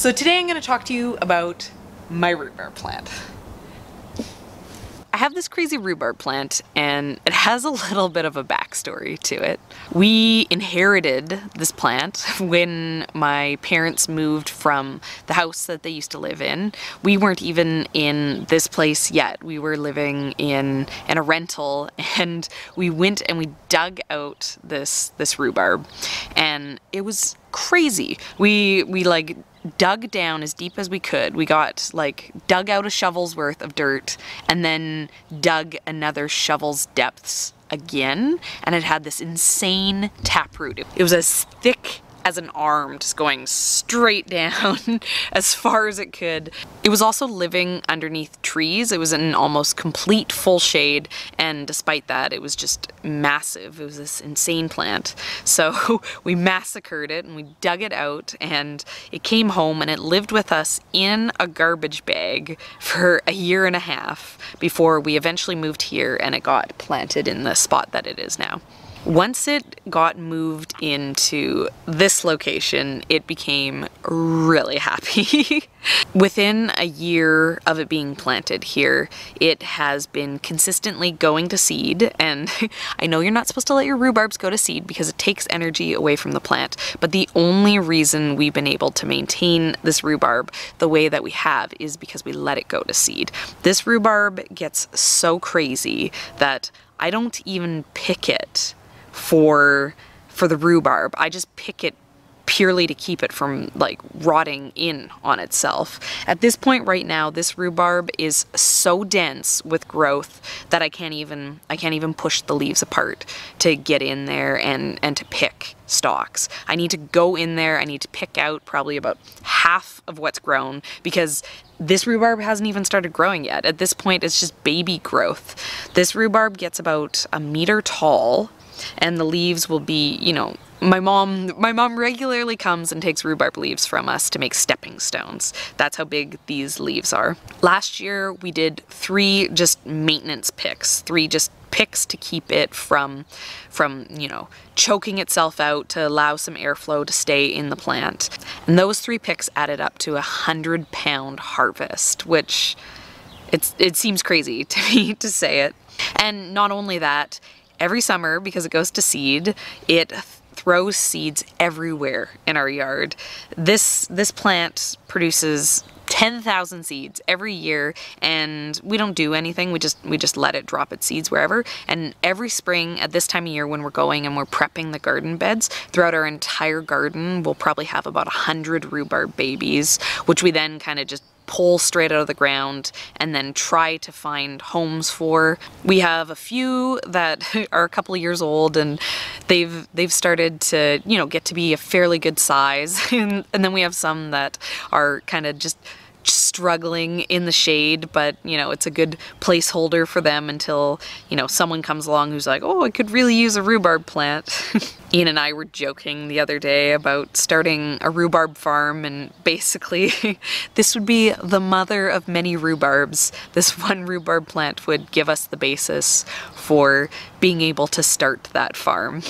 So today I'm going to talk to you about my rhubarb plant. I have this crazy rhubarb plant and it has a little bit of a backstory to it. We inherited this plant when my parents moved from the house that they used to live in. We weren't even in this place yet. We were living in, in a rental and we went and we dug out this this rhubarb and it was crazy. We we like dug down as deep as we could. We got like dug out a shovel's worth of dirt and then dug another shovel's depths again and it had this insane taproot. It was as thick an arm just going straight down as far as it could. It was also living underneath trees. It was in almost complete full shade and despite that it was just massive. It was this insane plant. So we massacred it and we dug it out and it came home and it lived with us in a garbage bag for a year and a half before we eventually moved here and it got planted in the spot that it is now. Once it got moved into this location, it became really happy. Within a year of it being planted here, it has been consistently going to seed, and I know you're not supposed to let your rhubarbs go to seed because it takes energy away from the plant, but the only reason we've been able to maintain this rhubarb the way that we have is because we let it go to seed. This rhubarb gets so crazy that I don't even pick it for for the rhubarb. I just pick it purely to keep it from like rotting in on itself. At this point right now, this rhubarb is so dense with growth that I can't even I can't even push the leaves apart to get in there and and to pick stalks. I need to go in there, I need to pick out probably about half of what's grown because this rhubarb hasn't even started growing yet. At this point, it's just baby growth. This rhubarb gets about a meter tall and the leaves will be, you know, my mom my mom regularly comes and takes rhubarb leaves from us to make stepping stones. That's how big these leaves are. Last year we did three just maintenance picks, three just picks to keep it from from, you know, choking itself out to allow some airflow to stay in the plant. And those three picks added up to a hundred pound harvest, which it's it seems crazy to me to say it. And not only that, every summer because it goes to seed. It throws seeds everywhere in our yard. This this plant produces 10,000 seeds every year and we don't do anything we just we just let it drop its seeds wherever and every spring at this time of year when we're going and we're prepping the garden beds throughout our entire garden we'll probably have about a hundred rhubarb babies which we then kind of just pull straight out of the ground and then try to find homes for. We have a few that are a couple of years old and they've they've started to, you know, get to be a fairly good size. and, and then we have some that are kind of just struggling in the shade, but you know, it's a good placeholder for them until, you know, someone comes along who's like, oh, I could really use a rhubarb plant. Ian and I were joking the other day about starting a rhubarb farm and basically this would be the mother of many rhubarbs. This one rhubarb plant would give us the basis for being able to start that farm.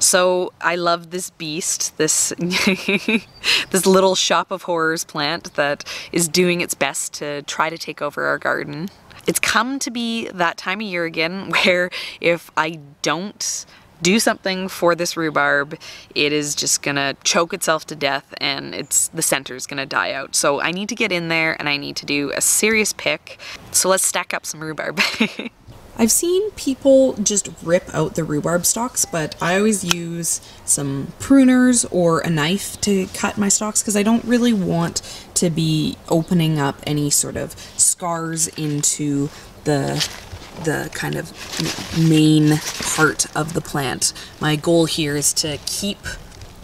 So I love this beast, this this little shop of horrors plant that is doing its best to try to take over our garden. It's come to be that time of year again where if I don't do something for this rhubarb, it is just gonna choke itself to death and it's the center is gonna die out. So I need to get in there and I need to do a serious pick. So let's stack up some rhubarb. I've seen people just rip out the rhubarb stalks, but I always use some pruners or a knife to cut my stalks because I don't really want to be opening up any sort of scars into the the kind of main part of the plant. My goal here is to keep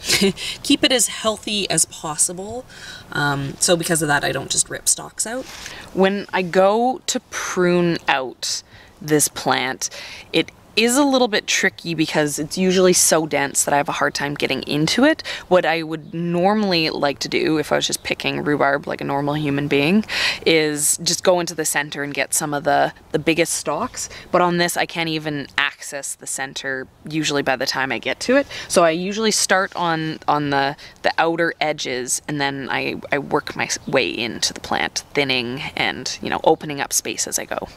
keep it as healthy as possible. Um, so because of that, I don't just rip stalks out. When I go to prune out this plant. It is a little bit tricky because it's usually so dense that I have a hard time getting into it. What I would normally like to do if I was just picking rhubarb like a normal human being is just go into the center and get some of the, the biggest stalks. But on this, I can't even access the center usually by the time I get to it. So I usually start on on the the outer edges and then I, I work my way into the plant, thinning and you know opening up space as I go.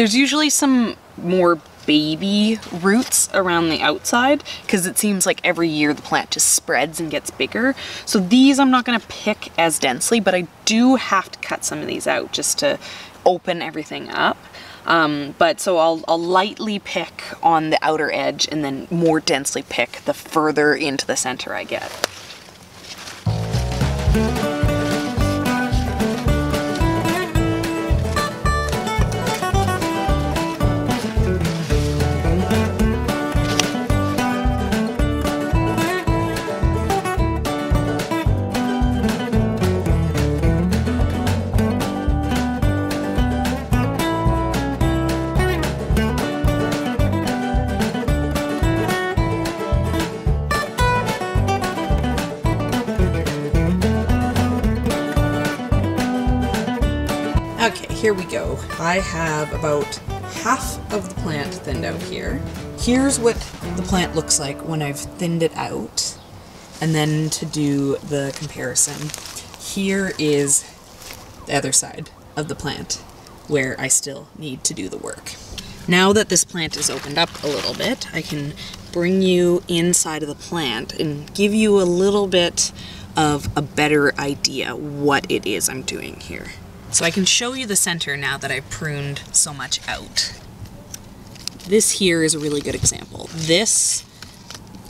There's usually some more baby roots around the outside because it seems like every year the plant just spreads and gets bigger. So these I'm not going to pick as densely, but I do have to cut some of these out just to open everything up. Um, but so I'll, I'll lightly pick on the outer edge and then more densely pick the further into the center I get. Here we go. I have about half of the plant thinned out here. Here's what the plant looks like when I've thinned it out. And then to do the comparison, here is the other side of the plant where I still need to do the work. Now that this plant is opened up a little bit, I can bring you inside of the plant and give you a little bit of a better idea what it is I'm doing here. So I can show you the center now that I've pruned so much out. This here is a really good example. This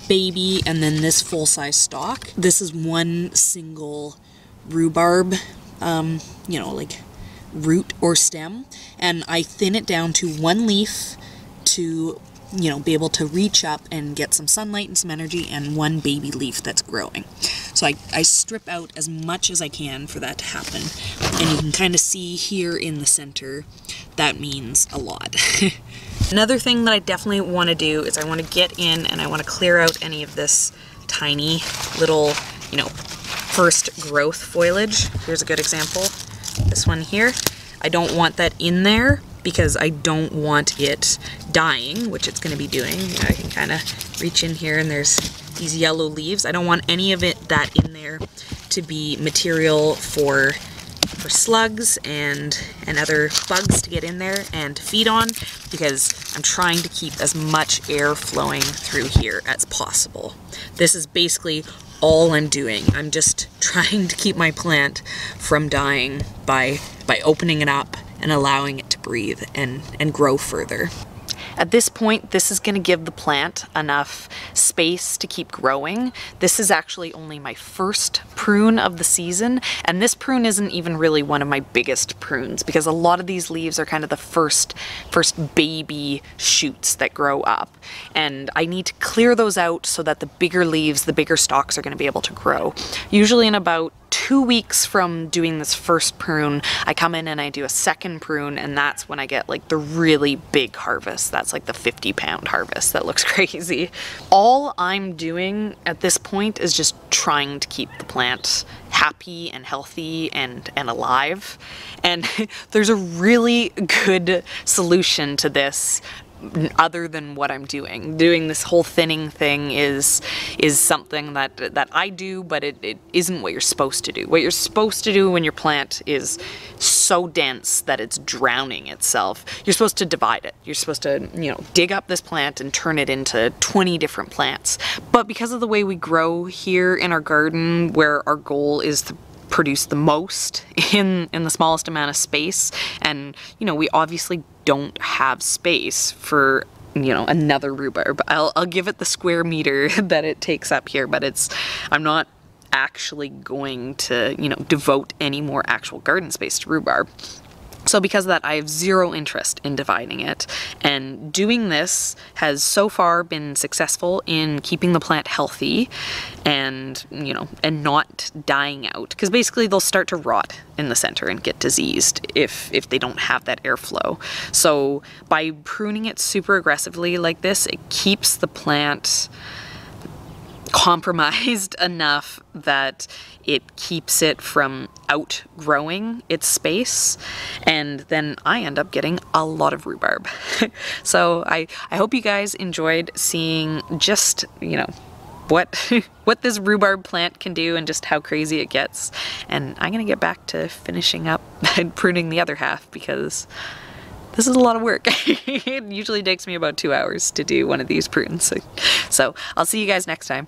baby and then this full-size stalk, this is one single rhubarb, um, you know, like root or stem, and I thin it down to one leaf to you know, be able to reach up and get some sunlight and some energy and one baby leaf that's growing. So I, I strip out as much as I can for that to happen. And you can kind of see here in the center, that means a lot. Another thing that I definitely want to do is I want to get in and I want to clear out any of this tiny little, you know, first growth foliage. Here's a good example. This one here. I don't want that in there because I don't want it dying, which it's going to be doing. I can kind of reach in here and there's these yellow leaves. I don't want any of it that in there to be material for for slugs and and other bugs to get in there and feed on because I'm trying to keep as much air flowing through here as possible. This is basically all I'm doing. I'm just trying to keep my plant from dying by by opening it up and allowing to breathe and, and grow further. At this point, this is going to give the plant enough space to keep growing. This is actually only my first prune of the season, and this prune isn't even really one of my biggest prunes because a lot of these leaves are kind of the first, first baby shoots that grow up. And I need to clear those out so that the bigger leaves, the bigger stalks are going to be able to grow. Usually in about two weeks from doing this first prune, I come in and I do a second prune, and that's when I get like the really big harvest. That's like the 50 pound harvest that looks crazy. All I'm doing at this point is just trying to keep the plant happy and healthy and, and alive. And there's a really good solution to this other than what I'm doing. Doing this whole thinning thing is is something that that I do, but it, it isn't what you're supposed to do. What you're supposed to do when your plant is so dense that it's drowning itself, you're supposed to divide it. You're supposed to, you know, dig up this plant and turn it into 20 different plants. But because of the way we grow here in our garden, where our goal is to produce the most in in the smallest amount of space and you know we obviously don't have space for you know another rhubarb I'll, I'll give it the square meter that it takes up here but it's I'm not actually going to you know devote any more actual garden space to rhubarb so because of that, I have zero interest in dividing it. And doing this has so far been successful in keeping the plant healthy and, you know, and not dying out. Because basically they'll start to rot in the center and get diseased if, if they don't have that airflow. So by pruning it super aggressively like this, it keeps the plant compromised enough that it keeps it from outgrowing its space and then I end up getting a lot of rhubarb. so I, I hope you guys enjoyed seeing just, you know, what what this rhubarb plant can do and just how crazy it gets. And I'm gonna get back to finishing up and pruning the other half because this is a lot of work. it usually takes me about two hours to do one of these prunes. So I'll see you guys next time.